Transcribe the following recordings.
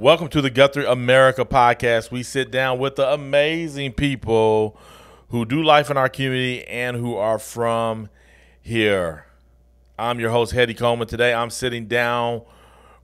Welcome to the Guthrie America podcast. We sit down with the amazing people who do life in our community and who are from here. I'm your host, Heady Coleman. Today I'm sitting down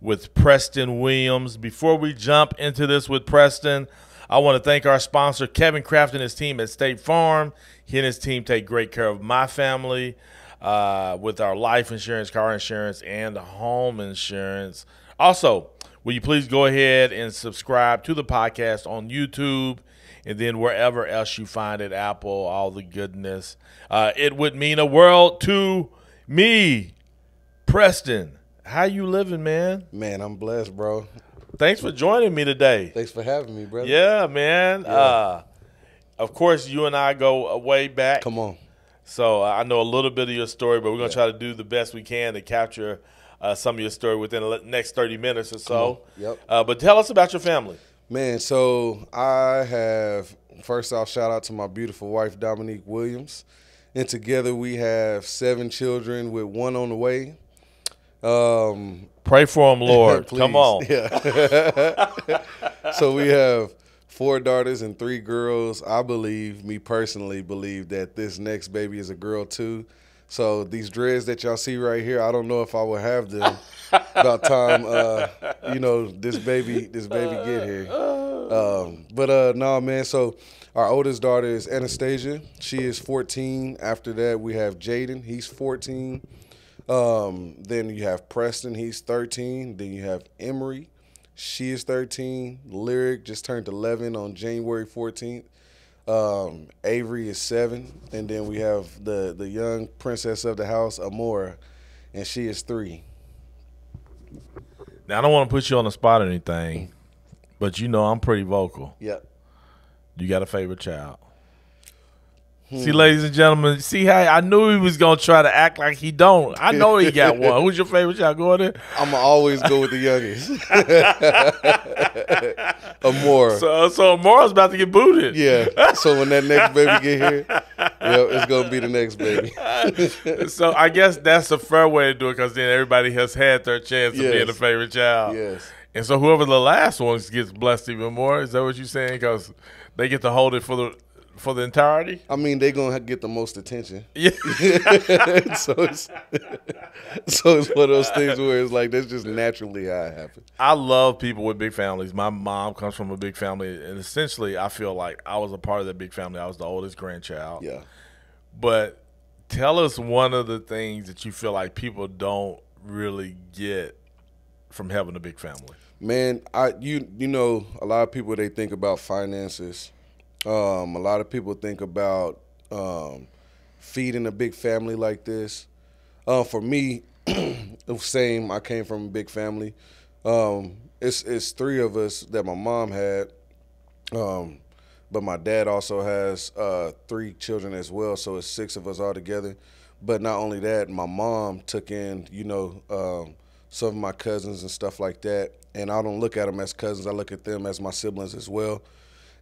with Preston Williams. Before we jump into this with Preston, I want to thank our sponsor, Kevin Craft and his team at State Farm. He and his team take great care of my family uh, with our life insurance, car insurance, and home insurance. Also, will you please go ahead and subscribe to the podcast on YouTube and then wherever else you find it, Apple, all the goodness. Uh, it would mean a world to me, Preston. How you living, man? Man, I'm blessed, bro. Thanks for joining me today. Thanks for having me, brother. Yeah, man. Yeah. Uh, of course, you and I go way back. Come on. So uh, I know a little bit of your story, but we're going to try to do the best we can to capture uh, some of your story within the next 30 minutes or so. Yep. Uh, but tell us about your family. Man, so I have first off shout out to my beautiful wife Dominique Williams. And together we have seven children with one on the way. Um Pray for them, Lord. Come on. Yeah. so we have four daughters and three girls. I believe, me personally believe that this next baby is a girl too. So these dreads that y'all see right here, I don't know if I will have them about time uh, you know, this baby this baby get here. Um, but uh no man, so our oldest daughter is Anastasia. She is 14. After that we have Jaden, he's 14. Um, then you have Preston, he's 13. Then you have Emery, she is 13. Lyric just turned 11 on January 14th. Um, Avery is seven, and then we have the the young princess of the house, Amora, and she is three. Now, I don't want to put you on the spot or anything, but you know I'm pretty vocal. Yep. You got a favorite child. Hmm. See, ladies and gentlemen, see how I knew he was gonna try to act like he don't. I know he got one. Who's your favorite child? Go there. I'm gonna always go with the youngest. Amora. So, so Morris about to get booted. yeah. So when that next baby get here, yeah, it's gonna be the next baby. so I guess that's a fair way to do it because then everybody has had their chance of Yes. being a favorite child. yes. And so whoever the last one gets blessed even more. Is that what you're saying? Because they get to hold it for the for the entirety. I mean, they're gonna get the most attention. Yeah. so it's so it's one of those things where it's like that's just naturally how it happens. I love people with big families. My mom comes from a big family, and essentially, I feel like I was a part of that big family. I was the oldest grandchild. Yeah. But tell us one of the things that you feel like people don't really get from having a big family. Man, I you you know a lot of people they think about finances. Um, a lot of people think about um, feeding a big family like this. Uh, for me, same. I came from a big family. Um, it's it's three of us that my mom had, um, but my dad also has uh, three children as well. So it's six of us all together. But not only that, my mom took in you know um, some of my cousins and stuff like that. And I don't look at them as cousins. I look at them as my siblings as well.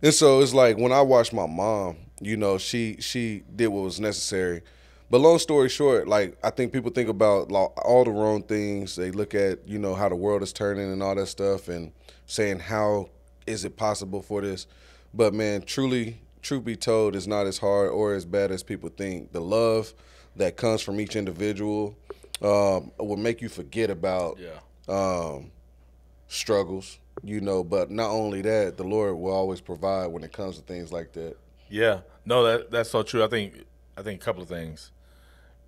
And so it's like when I watched my mom, you know, she she did what was necessary. But long story short, like I think people think about all the wrong things. They look at you know how the world is turning and all that stuff, and saying how is it possible for this. But man, truly, truth be told, it's not as hard or as bad as people think. The love that comes from each individual um, will make you forget about um, struggles, you know. But not only that, the Lord will always provide when it comes to things like that. Yeah, no, that that's so true. I think I think a couple of things.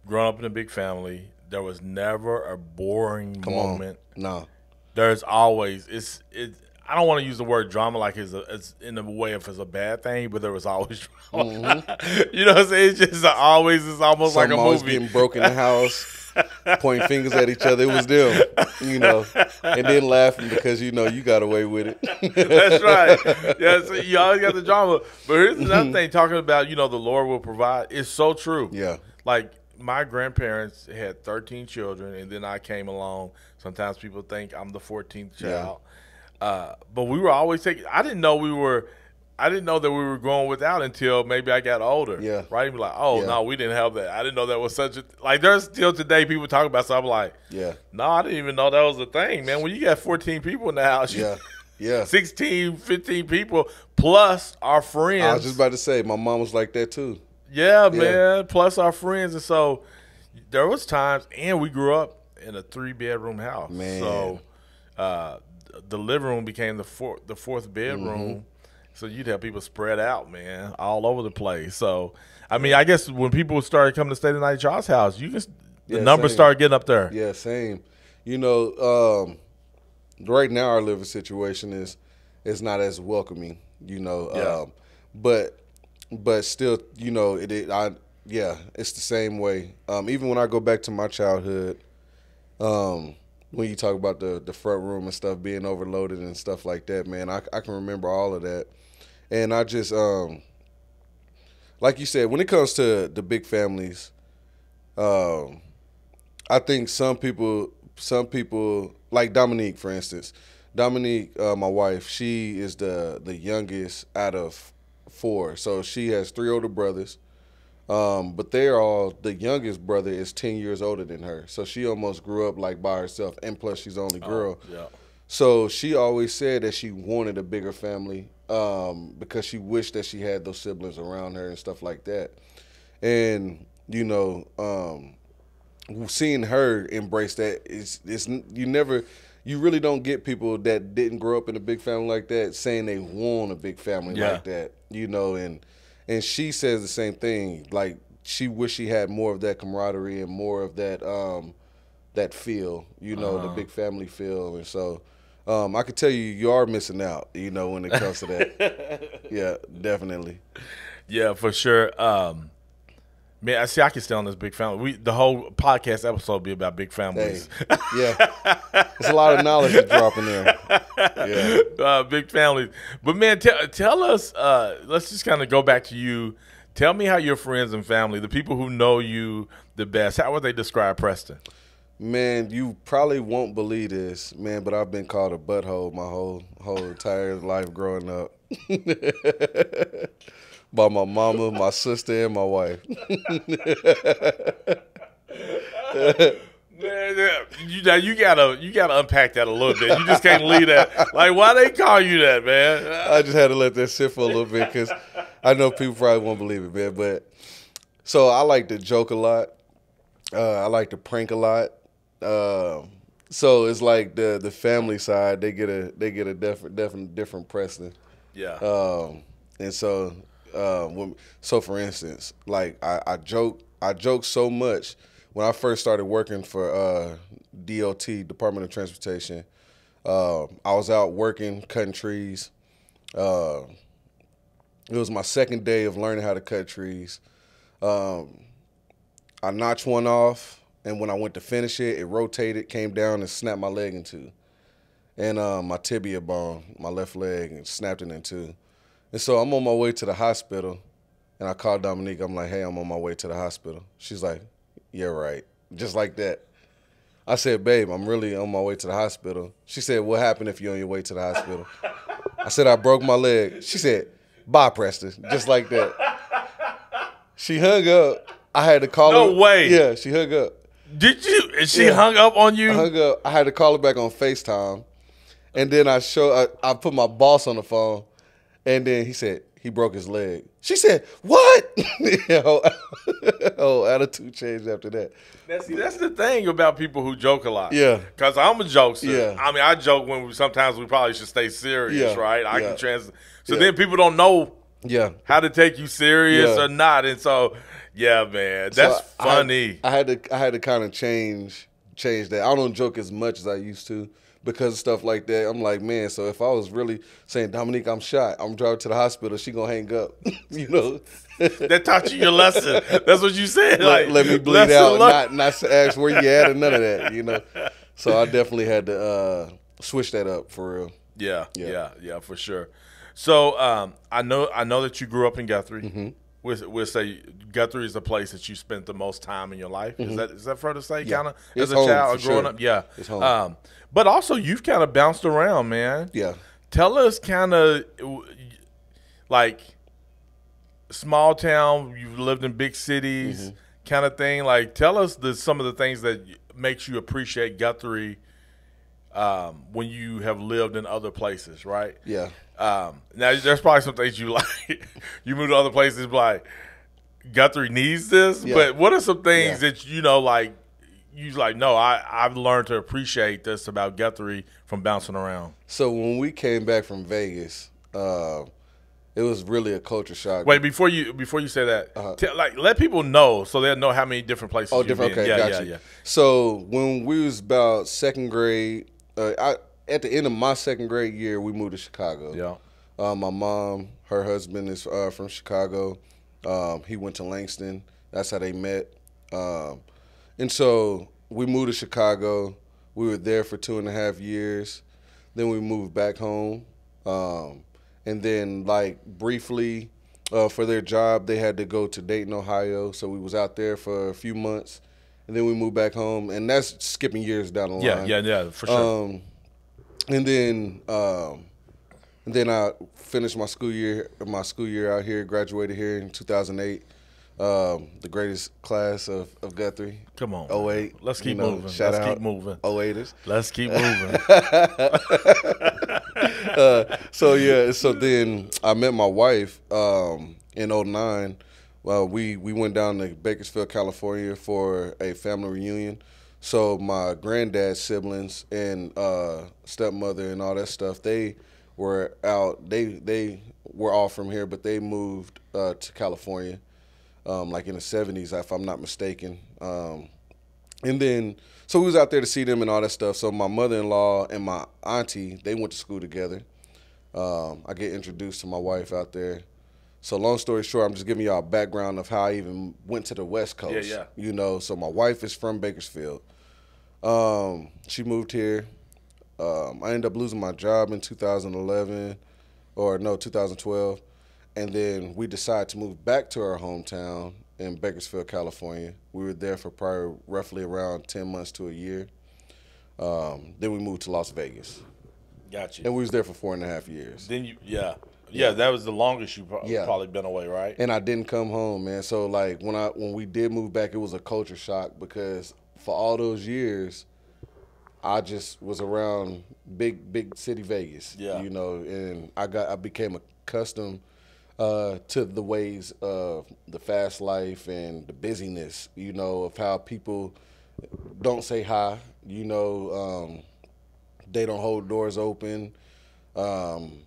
Growing up in a big family, there was never a boring Come moment. on, no, There's always it's it. I don't want to use the word drama like it's, a, it's in the way if it's a bad thing, but there was always drama. Mm-hmm. you know what I'm saying? It's just always it's almost Something like a always movie. getting broke in the house, pointing fingers at each other. It was them, you know, and then laughing because you know you got away with it. That's right. Yeah, so you always got the drama. But here's another thing talking about, you know, the Lord will provide. It's so true. Yeah. Like my grandparents had 13 children, and then I came along. Sometimes people think I'm the 14th Yeah. child. Uh, but we were always taking, I didn't know we were. I didn't know that we were going without until maybe I got older. Yeah. Right? Be like, oh Yeah. no, we didn't have that. I didn't know that was such a like. There's still today people talk about. So I'm like, Yeah. no, I didn't even know that was a thing, man. When you got 14 people in the house, Yeah. Yeah. 16, 15 people plus our friends. I was just about to say, my mom was like that too. Yeah, man. Plus our friends, and so there was times, and we grew up in a three bedroom house. Man. So uh, the living room became the fourth the fourth bedroom. Mm-hmm. So you'd have people spread out, man, all over the place. So I mean, I guess when people started coming to stay the night at y'all's house, you can the Yeah, numbers same. started getting up there. Yeah, same. You know, um, right now our living situation is is not as welcoming. You know, Yeah. um, but but still, you know, it, it. I yeah, it's the same way. Um, even when I go back to my childhood, um, when you talk about the the front room and stuff being overloaded and stuff like that, man, I I can remember all of that, and I just um, like you said, when it comes to the big families, um. I think some people, some people like Dominique, for instance. Dominique, uh, my wife, she is the the youngest out of four, so she has three older brothers. Um, but they're all the youngest brother is ten years older than her, so she almost grew up like by herself, and plus she's the only girl. Yeah. So she always said that she wanted a bigger family um, because she wished that she had those siblings around her and stuff like that. And you know, um, seeing her embrace that is it's you never you really don't get people that didn't grow up in a big family like that saying they want a big family Yeah. like that you know and and she says the same thing like she wish she had more of that camaraderie and more of that um that feel you know the big family feel and so um, I could tell you, you are missing out. You know, when it comes to that. yeah, definitely. Yeah, for sure. Um, man, I see. I can stay on this big family. We the whole podcast episode will be about big Hey, families. yeah, it's a lot of knowledge to drop in there. Yeah. uh, big families. But man, tell tell us. Uh, let's just kind of go back to you. Tell me how your friends and family, the people who know you the best, how would they describe Preston? Man, you probably won't believe this, man, but I've been called a butthole my whole whole entire life growing up. By my mama, my sister, and my wife. Man, you now you gotta you gotta unpack that a little bit. You just can't leave that. Like, why they call you that, man? I just had to let that sit for a little bit because I know people probably won't believe it, man. But so I like to joke a lot. Uh, I like to prank a lot. Um so it's like the the family side they get a they get a different different different Preston. Yeah, Um, and so, uh, when, so for instance, like I, I joke, I joke so much when I first started working for uh, DOT, Department of Transportation. Uh, I was out working, cutting trees. Uh, it was my second day of learning how to cut trees. Um, I notched one off, and when I went to finish it, it rotated, came down, and snapped my leg in two and um, my tibia bone, my left leg, and snapped it in two. And so I'm on my way to the hospital, and I called Dominique. I'm like, "Hey, I'm on my way to the hospital." She's like, "Yeah, right," just like that. I said, "Babe, I'm really on my way to the hospital." She said, "What happened if you're on your way to the hospital?" I said, "I broke my leg." She said, "Bye, Preston," just like that. She hung up. I had to call No her. way. Yeah, she hung up. did you? And she Yeah. hung up on you. I hung up. I had to call her back on FaceTime. And then I show I, I put my boss on the phone and then he said he broke his leg. She said, What? whole, whole attitude changed after that. That's, that's the thing about people who joke a lot. Yeah. Because I'm a jokester. Yeah. I mean, I joke when we, sometimes we probably should stay serious, Yeah. right? I Yeah. can trans. So Yeah. then people don't know Yeah. how to take you serious or not, and so yeah, man, So that's I- I funny. I had, to I had to kind of change change that. I don't joke as much as I used to because of stuff like that. I'm like, man, so if I was really saying, Dominique, I'm shot, I'm driving to the hospital, she gonna hang up. you know? that taught you your lesson. That's what you said. let, like, let me bleed out, not not to ask where you at or none of that, you know. So I definitely had to uh, switch that up for real. Yeah, yeah, Yeah. yeah, for sure. So um, I know I know that you grew up in Guthrie. Mm-hmm. We'll, we'll say Guthrie is the place that you spent the most time in your life. Is that is that fair to say? Mm-hmm. Yeah. Kind of as a home, child or growing sure. up. Yeah, It's home. Um, but also you've kind of bounced around, man. Yeah. Tell us kind of like small town. You've lived in big cities, Mm-hmm. kind of thing. Like tell us the some of the things that makes you appreciate Guthrie um, when you have lived in other places, right? Yeah. Um, now there's probably some things you like. you move to other places, like Guthrie needs this. Yeah. But what are some things Yeah. that you know, like you like? No, I I've learned to appreciate this about Guthrie from bouncing around. So when we came back from Vegas, uh, it was really a culture shock. Wait, before you before you say that, Uh-huh. tell, like let people know so they'll know how many different places. Oh, you've different. Okay, yeah, got yeah, yeah. So when we was about second grade, uh, I at the end of my second grade year, we moved to Chicago. Yeah. Uh, my mom, her husband is uh, from Chicago. Um, he went to Langston. That's how they met. Um, and so we moved to Chicago. We were there for two and a half years. Then we moved back home. Um, and then, like briefly, uh, for their job, they had to go to Dayton, Ohio. So we was out there for a few months, and then we moved back home. And that's skipping years down the line. Yeah, yeah, yeah, for sure. Um, and then um, and then I finished my school year my school year out here, graduated here in 2008. Um, the greatest class of, of Guthrie. Come on, 08. Let's you keep know, moving. Shout Let's out keep moving. 08ers. Let's keep moving. uh, so yeah, so then I met my wife um, in 09. Well, we we went down to Bakersfield, California for a family reunion. So my granddad's siblings and uh, stepmother and all that stuff, they were out. They they were all from here, but they moved uh, to California, um, like in the 70s, if I'm not mistaken. Um, and then, so we was out there to see them and all that stuff. So my mother-in-law and my auntie, they went to school together. Um, I get introduced to my wife out there. So long story short, I'm just giving y'all a background of how I even went to the West Coast. yeah. yeah. You know, so my wife is from Bakersfield. Um, she moved here. Um, I ended up losing my job in 2011, or no, 2012, and then we decided to move back to our hometown in Bakersfield, California. We were there for probably roughly around 10 months to a year. Um, then we moved to Las Vegas, Gotcha. and we was there for four and a half years. Then you, yeah, yeah, that was the longest you pro- Yeah. probably been away, right? and I didn't come home, man. So like when I when we did move back, it was a culture shock because for all those years, I just was around big big city Vegas, Yeah. you know, and I got I became accustomed uh, to the ways of the fast life and the busyness, you know, of how people don't say hi, you know, um, they don't hold doors open. Um,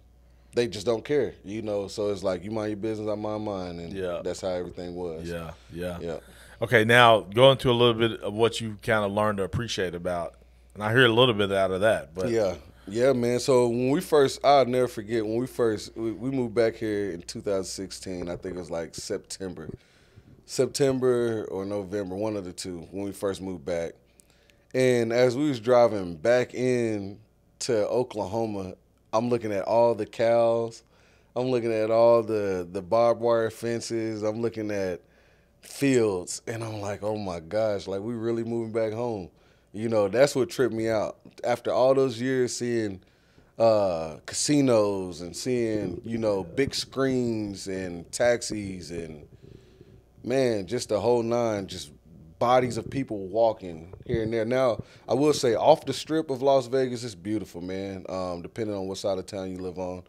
they just don't care, you know. So it's like you mind your business, I mind mine, and Yeah. that's how everything was. Yeah, yeah, yeah. Okay, now go into a little bit of what you kind of learned to appreciate about, and I hear a little bit out of that, but Yeah, yeah, man. So when we first, I'll never forget when we first we, we moved back here in 2016. I think it was like September, September or November, one of the two. When we first moved back, and as we was driving back in to Oklahoma, I'm looking at all the cows. I'm looking at all the the barbed wire fences. I'm looking at fields, and I'm like, oh my gosh, like we really moving back home. You know, that's what tripped me out. After all those years seeing uh, casinos and seeing, you know, big screens and taxis and man, just the whole nine, just bodies of people walking here and there. Now, I will say, off the strip of Las Vegas, it's beautiful, man. Um, depending on what side of town you live on,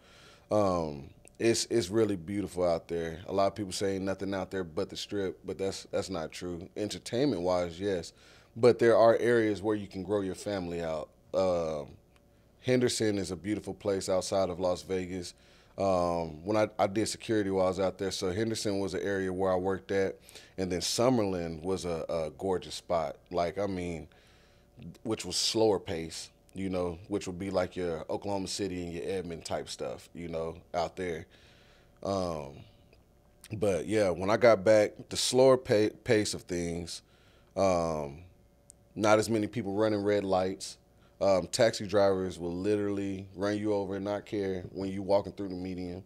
um, it's it's really beautiful out there. A lot of people say nothing out there but the strip, but that's that's not true. Entertainment wise, yes, but there are areas where you can grow your family out. Um, Henderson is a beautiful place outside of Las Vegas. Um, when I, I did security while I was out there, so Henderson was an area where I worked at, and then Summerlin was a, a gorgeous spot. Like I mean, which was slower pace, you know, which would be like your Oklahoma City and your Edmond type stuff, you know, out there. Um, but yeah, when I got back, the slower pa- pace of things, um, not as many people running red lights. Um, taxi drivers will literally run you over and not care when you're walking through the median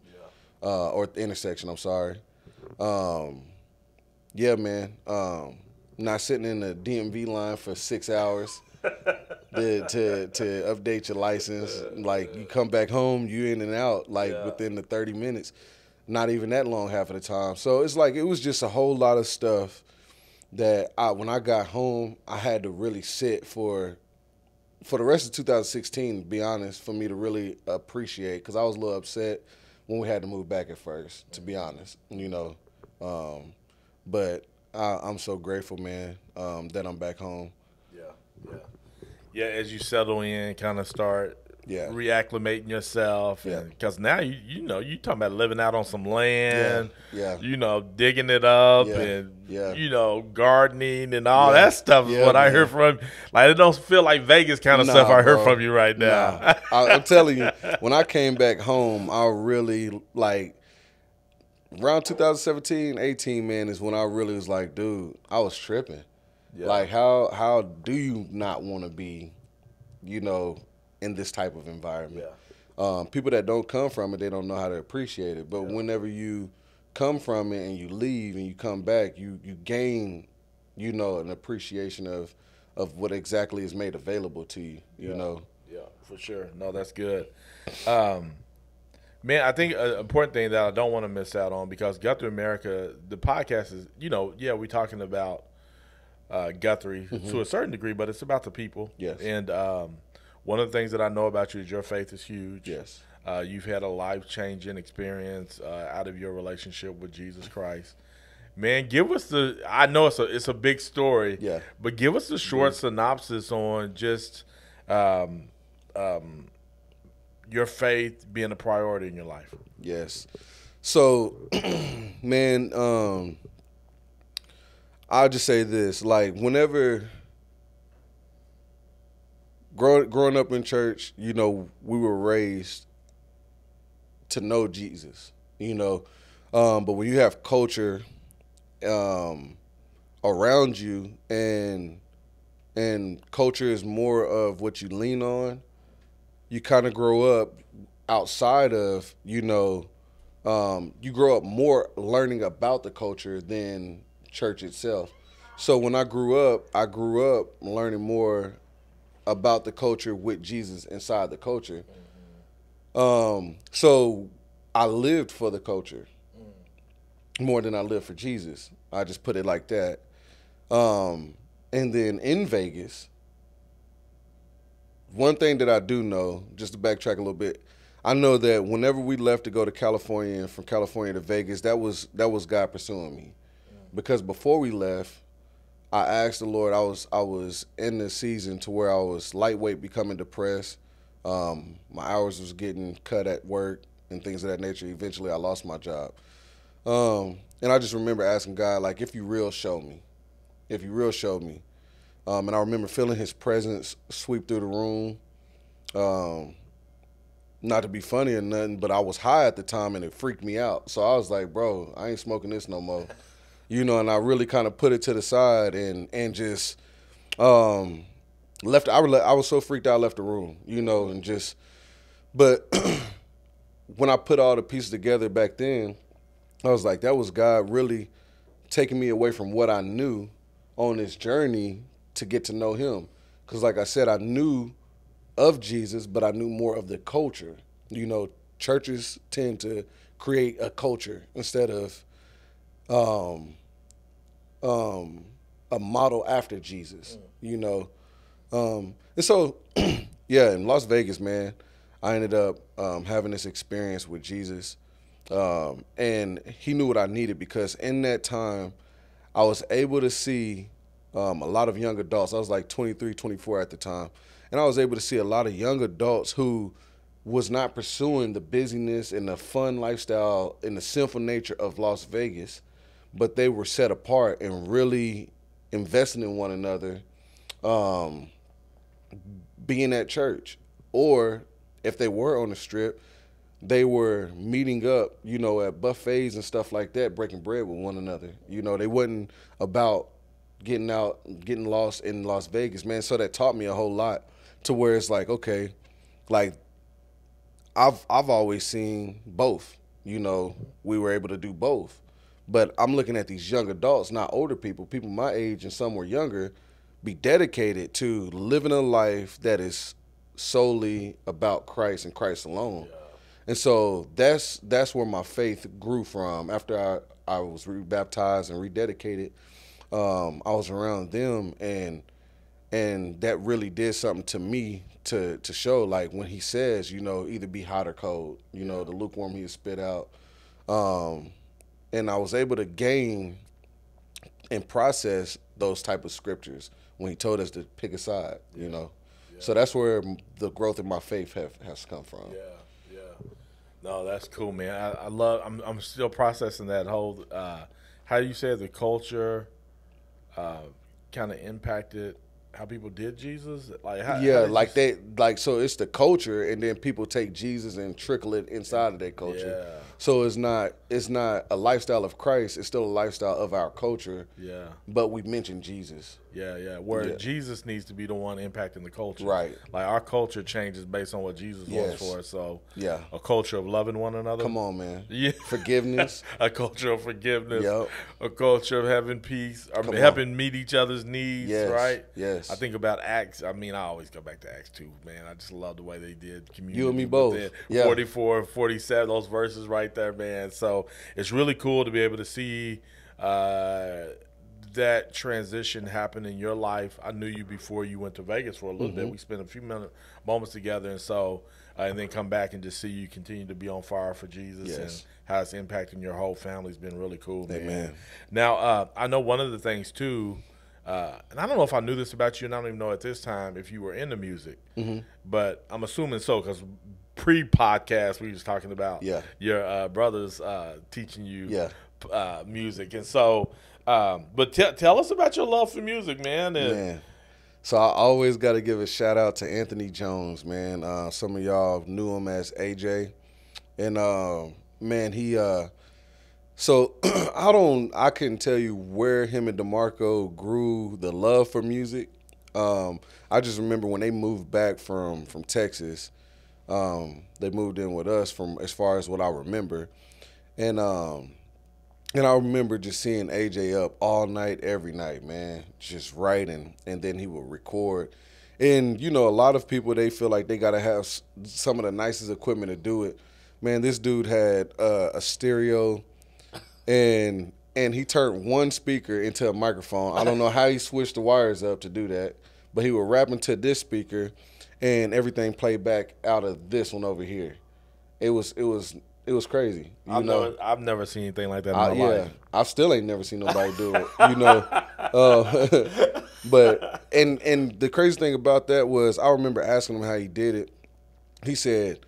uh, or the intersection. I'm sorry. Um, yeah, man. Um, not sitting in the DMV line for six hours to, to to update your license. Like you come back home, you in and out like Yeah. within the 30 minutes. Not even that long half of the time. So it's like it was just a whole lot of stuff that I when I got home, I had to really sit for for the rest of 2016, to be honest, for me to really appreciate, because I was a little upset when we had to move back at first, to be honest, you know. Um, but I, I'm so grateful, man, um, that I'm back home. Yeah, yeah, yeah. As you settle in, kind of start Yeah. reacclimating yourself, Yeah. because now you you know you talking about living out on some land, Yeah, yeah. you know, digging it up Yeah, and yeah. you know, gardening and all Yeah, that stuff is yeah, what I hear from. Like it don't feel like Vegas kind of Nah, stuff I heard bro. from you right now. Nah. I, I'm telling you, when I came back home, I really like around 2017, 18, man, is when I really was like, dude, I was tripping. Yeah. Like, how how do you not want to be, you know, in this type of environment? Um, people that don't come from it, they don't know how to appreciate it. But whenever you come from it and you leave and you come back, you you gain, you know, an appreciation of of what exactly is made available to you. You Yeah. know. Yeah, for sure. No, that's good. Um, man, I think an important thing that I don't want to miss out on because Guthrie America, the podcast is, you know, yeah, we're talking about uh, Guthrie to a certain degree, but it's about the people. Mm-hmm. Yes. And um, one of the things that I know about you is your faith is huge. Yes. Uh, you've had a life changing experience uh, out of your relationship with Jesus Christ. Man, give us the. I know it's a it's a big story. Yeah. But give us a short synopsis on just um, um, your faith being a priority in your life. Yes. So, man, um, I'll just say this: like, whenever growing growing up in church, you know, we were raised to know Jesus. You know, um, but when you have culture um, around you, and and culture is more of what you lean on, you kind of grow up outside of you know um, you grow up more learning about the culture than church itself so when i grew up i grew up learning more about the culture with jesus inside the culture. Um, so i lived for the culture more than i lived for jesus. I just put it like that. Um, and then in vegas one thing that I do know, just to backtrack a little bit, I know that whenever we left to go to California and from California to Vegas, that was that was God pursuing me. Because before we left, I asked the Lord. I was I was in the season to where I was lightweight, becoming depressed. Um, my hours was getting cut at work and things of that nature. Eventually, I lost my job. Um, and I just remember asking God, like, if you real, show me. If you real, show me. Um, and I remember feeling his presence sweep through the room. Um, not to be funny or nothing, but I was high at the time and it freaked me out. So I was like, bro, I ain't smoking this no more. You know, and I really kind of put it to the side and and just um, left. I, rela- I was so freaked out, I left the room. You know, and just. But when I put all the pieces together back then, I was like, that was God really taking me away from what I knew on this journey to get to know Him. Because, like I said, I knew of Jesus, but I knew more of the culture. You know, churches tend to create a culture instead of um, um, a model after Jesus. You know, um, and so yeah, in Las Vegas, man, I ended up um, having this experience with Jesus, um, and He knew what I needed because in that time, I was able to see um, a lot of young adults. I was like 23, 24 at the time, and I was able to see a lot of young adults who was not pursuing the busyness and the fun lifestyle and the sinful nature of Las Vegas, but they were set apart and really investing in one another, um, being at church, or if they were on the strip, they were meeting up, you know, at buffets and stuff like that, breaking bread with one another. You know, they wasn't about getting out, getting lost in Las Vegas, man. So that taught me a whole lot to where it's like, okay, like I've I've always seen both. You know, we were able to do both. But I'm looking at these young adults, not older people, people my age and some were younger, be dedicated to living a life that is solely about Christ and Christ alone. And so that's that's where my faith grew from. After I, I was rebaptized and rededicated, um, I was around them and and that really did something to me to to show like when he says, you know, either be hot or cold, you know, the lukewarm he spit out, um, and I was able to gain and process those type of scriptures when he told us to pick a side, you know. So that's where the growth in my faith have, has come from. Yeah, yeah. No, that's cool, man. I, I love. I'm I'm still processing that whole. Uh, how do you say the culture, uh, kind of impacted how people did Jesus? Like how, yeah, how like they like so it's the culture, and then people take Jesus and trickle it inside of their culture. Yeah. So it's not it's not a lifestyle of Christ. It's still a lifestyle of our culture, Yeah, but we mentioned Jesus. yeah, yeah. Where Yeah. Jesus needs to be the one impacting the culture. Right. Like our culture changes based on what Jesus Yes. wants for us. So Yeah. a culture of loving one another. Come on, man. Yeah. Forgiveness. a culture of forgiveness. Yep. A culture of having peace. On. helping meet each other's needs. Yes. Right. Yes. I think about Acts. I mean, I always go back to Acts two, man. I just love the way they did community. You and me both. Yeah. 44 and 47, those verses right there, man. So it's really cool to be able to see uh, that transition happen in your life. I knew you before you went to Vegas for a little Mm-hmm. bit. We spent a few minute, moments together, and so uh, and then come back and just see you continue to be on fire for Jesus Yes. and how it's impacting your whole family's been really cool, man. Amen. Now, uh, I know one of the things too, uh, and I don't know if I knew this about you, and I don't even know at this time if you were into music, Mm-hmm. but I'm assuming so because pre-podcast we was talking about Yeah. your uh, brothers uh, teaching you Yeah. uh, music, and so. Um, but te- tell us about your love for music, man. And Man. So I always got to give a shout out to Anthony Jones, man. Uh, some of y'all knew him as AJ, and uh, man, he. Uh, so I don't, I couldn't tell you where him and Demarco grew the love for music. Um, I just remember when they moved back from from Texas, um, they moved in with us from as far as what I remember, and um, and I remember just seeing AJ up all night, every night, man, just writing, and then he would record. And you know, a lot of people they feel like they gotta have some of the nicest equipment to do it. Man, this dude had uh, a stereo, and and he turned one speaker into a microphone. I don't know how he switched the wires up to do that, but he would rap into this speaker, and everything played back out of this one over here. It was it was it was crazy. You I've know, never, I've never seen anything like that in I, my yeah, life. I still ain't never seen nobody do it. You know, uh, but and and the crazy thing about that was I remember asking him how he did it. He said,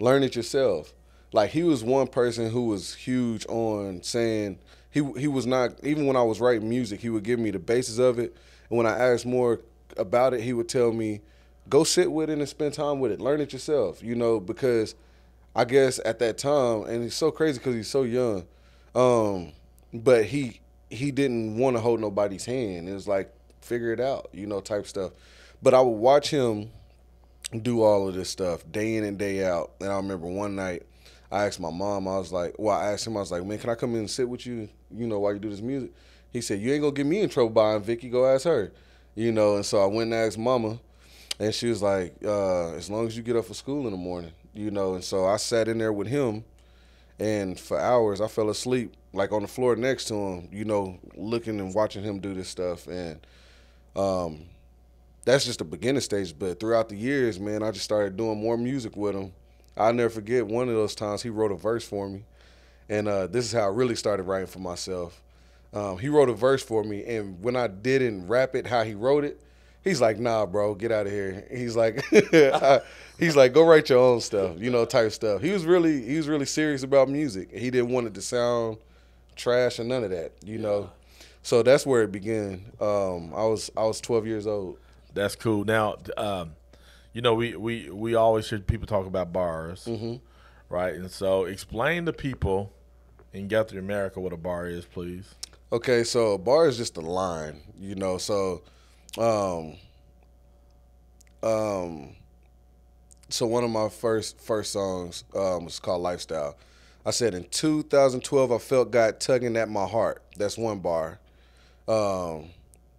"Learn it yourself." Like he was one person who was huge on saying he he was not even when I was writing music, he would give me the basis of it, and when I asked more about it, he would tell me, "Go sit with it and spend time with it. Learn it yourself." You know, because I guess at that time, and it's so crazy because he's so young, um, but he he didn't want to hold nobody's hand. It was like figure it out, you know, type stuff. But I would watch him do all of this stuff day in and day out. And I remember one night I asked my mom, I was like, well, I asked him, I was like, man, can I come in and sit with you, you know, while you do this music? He said, you ain't gonna get me in trouble buying Vicky, go ask her. You know, and so I went and asked mama, and she was like, uh, as long as you get up for school in the morning, you know, and so I sat in there with him and for hours I fell asleep like on the floor next to him, you know, looking and watching him do this stuff and um that's just the beginning stage, but throughout the years, man, I just started doing more music with him. I'll never forget one of those times he wrote a verse for me. And uh, this is how I really started writing for myself. Um, he wrote a verse for me, and when I didn't rap it how he wrote it, he's like, "Nah, bro, get out of here." He's like, he's like, "Go write your own stuff," you know, type stuff. He was really, he was really serious about music. He didn't want it to sound trash or none of that, you know. So that's where it began. Um, I was, I was 12 years old. That's cool. Now, um, you know, we, we, we always hear people talk about bars, Mm-hmm. right? And so, explain to people in Guthrie, America, what a bar is, please. Okay, so a bar is just a line, you know. So, um, um, so one of my first first songs um, was called Lifestyle. I said in 2012, I felt God tugging at my heart. That's one bar. Um,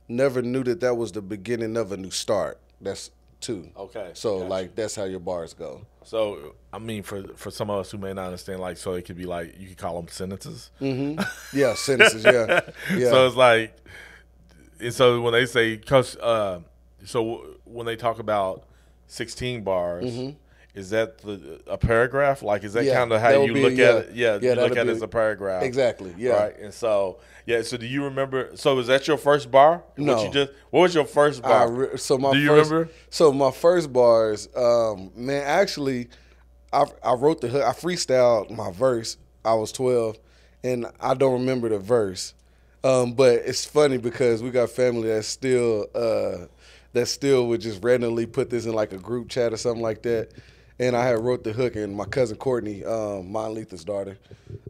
never knew that that was the beginning of a new start. That's two. Okay. So gotcha. like that's how your bars go. So, I mean, for for some of us who may not understand, like, so it could be like you could call them sentences. Mm-hmm. Yeah, sentences. Yeah, yeah. So it's like, and so when they say, cause uh, so when they talk about 16 bars, is that the, a paragraph? Like, is that Mm-hmm. Yeah, kind of how you be- look yeah. at it? Yeah, Yeah, you look at it as a paragraph. Exactly. Yeah. Right. And so, yeah. So, do you remember? So, is that your first bar? What No. you just. What was your first bar? re- so my Do you first, remember? So my first bars, um, man, actually, I I wrote the hook. I freestyled my verse. I was twelve, and I don't remember the verse. Um, but it's funny because we got family that still uh, that still would just randomly put this in like a group chat or something like that. And I had wrote the hook, and my cousin Courtney, um, Mon Letha's daughter,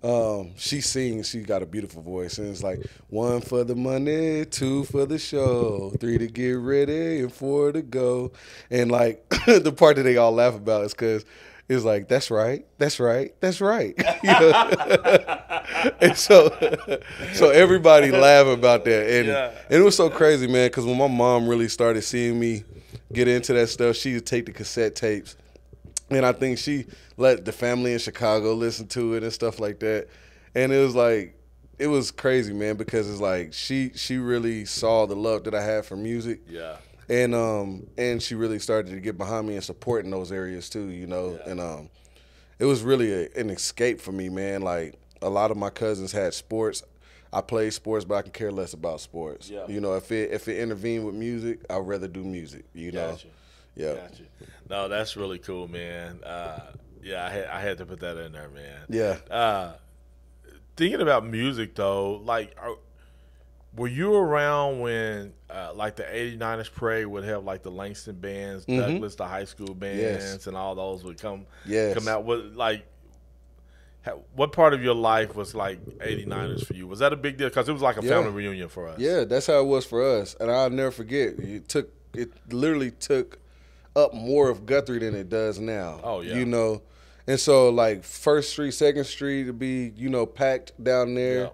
um, she sings. She got a beautiful voice, and it's like one for the money, two for the show, three to get ready, and four to go. And like the part that they all laugh about is because it's like that's right, that's right, that's right. You know? and so, so everybody laugh about that, and Yeah. and it was so crazy, man. Because when my mom really started seeing me get into that stuff, she would take the cassette tapes and I think she let the family in Chicago listen to it and stuff like that. And it was like it was crazy, man, because it's like she she really saw the love that I had for music. Yeah. And um and she really started to get behind me and support in those areas too, you know. Yeah. And um it was really a, an escape for me, man. Like a lot of my cousins had sports. I played sports, but I can care less about sports. Yeah. You know, if it if it intervened with music, I'd rather do music. You know. Yeah. Gotcha. No, that's really cool, man. Uh, yeah, I had I had to put that in there, man. Yeah. Uh, thinking about music though, like, are, were you around when uh, like the 89ers parade would have like the Langston bands, Douglas, the high school bands, Mm-hmm. Yes. and all those would come Yes. come out? with like? Ha- What part of your life was like 89ers for you? Was that a big deal? Because it was like a Yeah. family reunion for us. Yeah, that's how it was for us, and I'll never forget. It took it literally took up more of Guthrie than it does now. Oh, yeah. you know, and so like First Street, Second Street to be you know packed down there,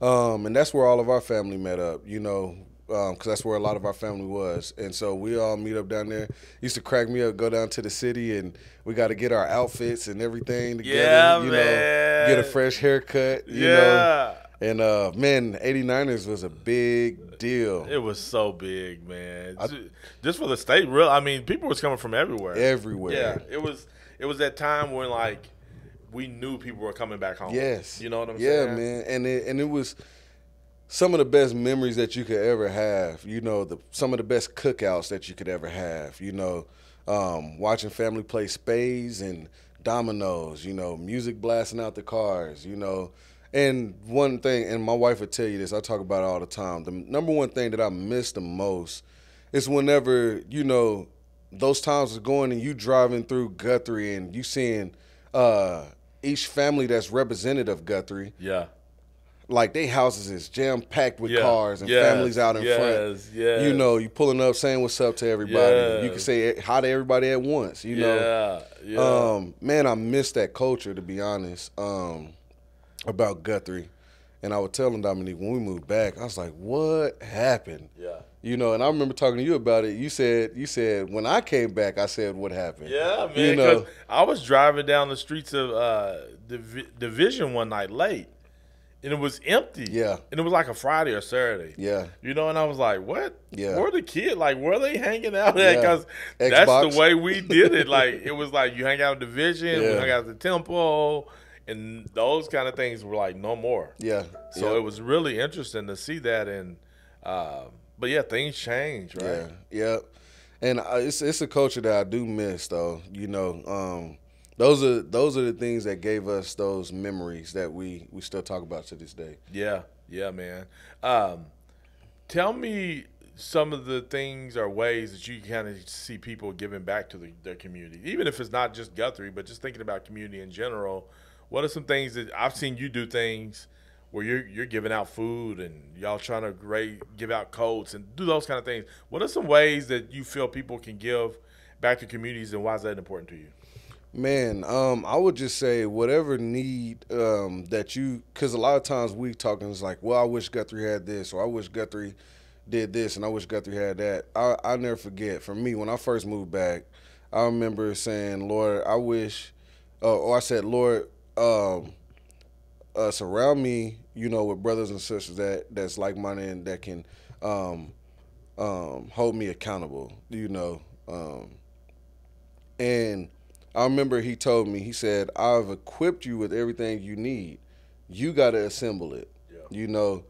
um, and that's where all of our family met up. You know. Because that's where a lot of our family was, and so we all meet up down there. Used to crack me up, go down to the city, and we got to get our outfits and everything together. Yeah, you man. know, get a fresh haircut. You Yeah. know, and uh, man, 89ers was a big deal. It was so big, man. Ju- Just for the state, real. I mean, people was coming from everywhere. Everywhere. Yeah, it was. It was that time when like we knew people were coming back home. Yes. you know what I'm yeah, saying? Yeah, man. And it, and it was some of the best memories that you could ever have. You know, the some of the best cookouts that you could ever have. You know, um, watching family play spades and dominoes. You know, music blasting out the cars. You know. And one thing, and my wife would tell you this, I talk about it all the time. The number one thing that I miss the most is whenever, you know, those times are going and you driving through Guthrie and you seeing uh, each family that's representative of Guthrie, Yeah. Like they houses is jam packed with Yeah. cars and Yes. families out in Yes. front. Yes. You know, you pulling up saying what's up to everybody. Yes. You can say hi to everybody at once. You know, Yeah. Yeah. um, man, I miss that culture to be honest. Um, about Guthrie, and I would tell him Dominique when we moved back, I was like, "What happened?" yeah. You know, and I remember talking to you about it. You said, "You said when I came back, I said what happened." Yeah, man. You know, I was driving down the streets of uh, Divi- Division one night late, and it was empty. Yeah. and it was like a Friday or Saturday. yeah, You know, and I was like, "What? Yeah. where the kid? Like, where they hanging out at? Yeah. Because that's the way we did it. Like, it was like you hang out at Division, we Yeah. hung out at the Temple, and those kind of things were like no more. yeah. So yeah. it was really interesting to see that, and uh, but yeah, things change, right? Yeah, yeah, and uh, it's it's a culture that I do miss, though. You know, um, those are those are the things that gave us those memories that we we still talk about to this day. Yeah, yeah, man. Um, tell me some of the things or ways that you kind of see people giving back to the, their community, even if it's not just Guthrie, but just thinking about community in general. What are some things that I've seen you do things where you're you're giving out food and y'all trying to grade, give out coats and do those kind of things? What are some ways that you feel people can give back to communities, and why is that important to you? Man, um, I would just say whatever need um, that you, because a lot of times we talking is like, well, I wish Guthrie had this, or I wish Guthrie did this, and I wish Guthrie had that. I I never forget. For me, when I first moved back, I remember saying, Lord, I wish, uh, or I said, Lord, um, uh, surround me, you know, with brothers and sisters that that's like minded and that can um, um, hold me accountable. You know, um, and I remember he told me he said, "I've equipped you with everything you need. You got to assemble it." Yeah. You know,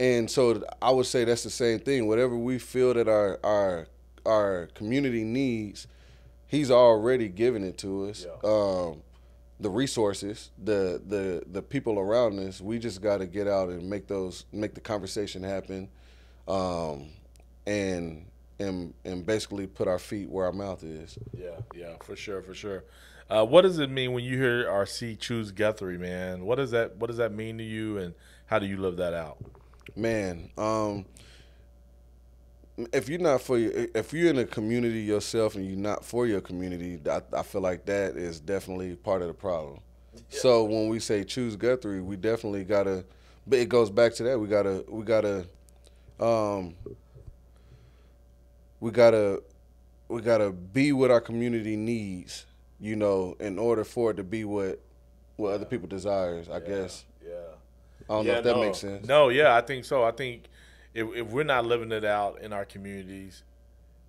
and so I would say that's the same thing. Whatever we feel that our our our community needs, he's already given it to us. Yeah. Um, the resources, the the the people around us. We just got to get out and make those make the conversation happen, um, and and and basically put our feet where our mouth is. Yeah, yeah, for sure, for sure. Uh, what does it mean when you hear our see choose Guthrie, man? What does that what does that mean to you, and how do you live that out? Man, um, if you're not for your, if you're in a community yourself and you're not for your community, I, I feel like that is definitely part of the problem. So when we say choose Guthrie, we definitely gotta. But it goes back to that. We gotta. We gotta. Um, we gotta. We gotta be what our community needs. You know, in order for it to be what what other people desires. I guess. Yeah. I don't know if that no. makes sense. No, yeah, I think so. I think if, if we're not living it out in our communities,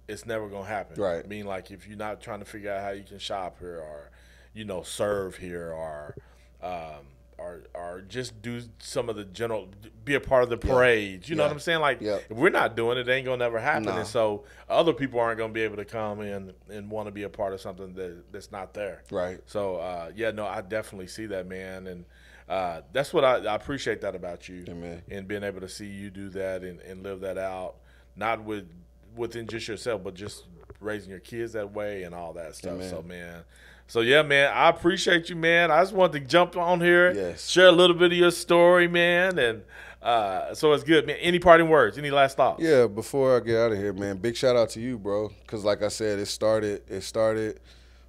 it's never gonna happen. Right. I mean, like if you're not trying to figure out how you can shop here or, you know, serve here or, um, or or just do some of the general, be a part of the parades. You know Yeah. what I'm saying? Like Yeah. if we're not doing it, it ain't gonna never happen. Nah. And so other people aren't gonna be able to come in and want to be a part of something that that's not there. Right. So uh, yeah, no, I definitely see that, man, and uh, that's what I, I appreciate that about you, Amen. and being able to see you do that and, and live that out, not with within just yourself, but just raising your kids that way and all that stuff. Amen. So man, so yeah, man, I appreciate you, man. I just wanted to jump on here, Yes. share a little bit of your story, man, and uh, so it's good, man. Any parting words? Any last thoughts? Yeah, before I get out of here, man, big shout out to you, bro. Cause like I said, it started. It started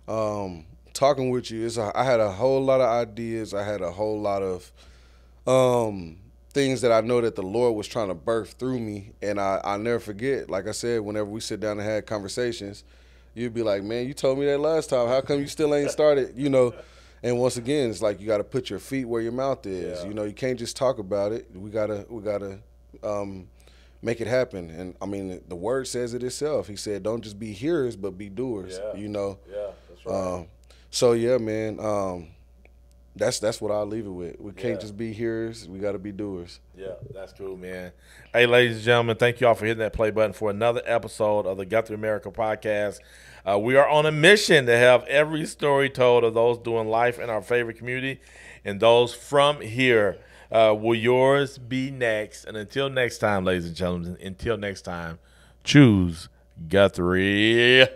um, talking with you. It's a, I had a whole lot of ideas. I had a whole lot of um, things that I know that the Lord was trying to birth through me, and I I never forget. Like I said, whenever we sit down and had conversations, you'd be like, "Man, you told me that last time. How come you still ain't started?" You know. And once again, it's like you got to put your feet where your mouth is. Yeah. You know, you can't just talk about it. We gotta, we gotta um, make it happen. And I mean, the word says it itself. He said, "Don't just be hearers, but be doers." Yeah. You know. yeah, that's right. Um, so yeah, man. Um, that's that's what I'll leave it with. We can't Yeah. just be hearers. We got to be doers. Yeah, that's cool, man. Hey, ladies and gentlemen, thank you all for hitting that play button for another episode of the Guthrie America podcast. Uh, we are on a mission to have every story told of those doing life in our favorite community and those from here. Uh, will yours be next? And until next time, ladies and gentlemen, until next time, choose Guthrie.